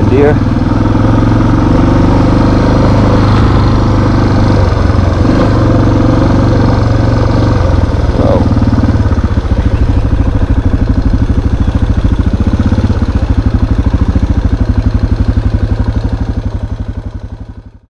than deer.